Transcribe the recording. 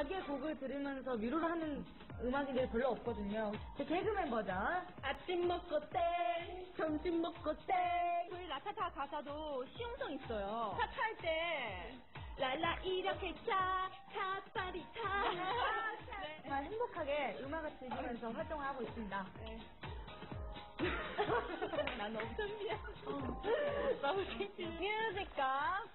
자기의 곡을 들으면서 위로를 하는 음악인들이 별로 없거든요. 개그맨 버전. 아침 먹고 땡, 점심 먹고 땡. 저희 라타타 가사도 시용성 있어요. 차탈 때, 랄라 이렇게 차, 차파리 차. 네. 정말 행복하게 음악을 즐기면서 활동을 하고 있습니다. 네. 난 엄청 미안해. 너무 창피해. 뮤직업